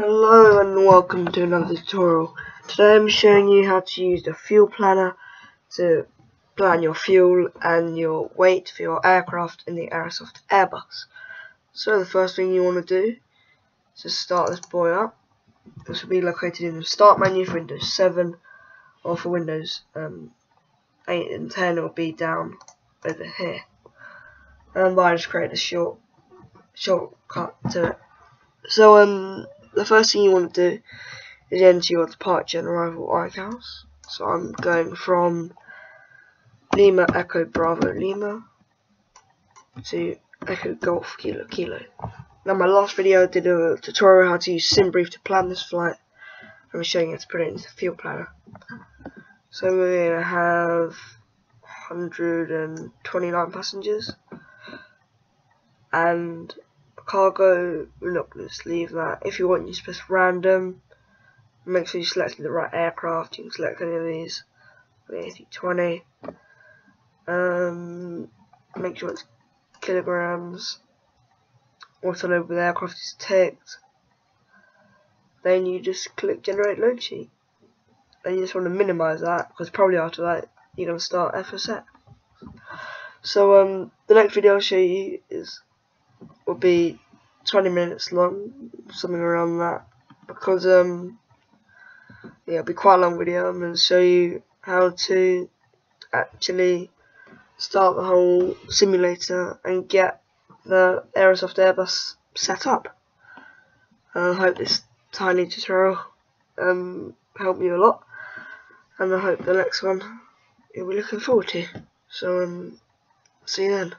Hello and welcome to another tutorial. Today I'm showing you how to use the fuel planner to plan your fuel and your weight for your aircraft in the Aerosoft Airbus. So the first thing you want to do is to start this boy up. This will be located in the start menu for Windows 7 or for Windows um, 8 and 10 it will be down over here. And I just create a short shortcut to it. So um the first thing you want to do is enter your departure and arrival ICAOs. So I'm going from Lima Echo Bravo Lima to Echo Golf Kilo Kilo. Now my last video I did a tutorial how to use SimBrief to plan this flight. I'm showing you how to put it into the fuel planner. So we're going to have 129 passengers and cargo, we're not going to leave that. If you want, you just press random. Make sure you select the right aircraft. You can select any of these. The A320. Um, make sure it's kilograms. Auto load with aircraft is ticked. Then you just click generate load sheet. And you just want to minimize that because probably after that you're going to start FSX. So um, the next video I'll show you is will be 20 minutes long, something around that, because um, yeah, it'll be quite a long video. I'm going to show you how to actually start the whole simulator and get the Aerosoft Airbus set up. I hope this tiny tutorial um, helped you a lot, and I hope the next one you'll be looking forward to. So, um, see you then.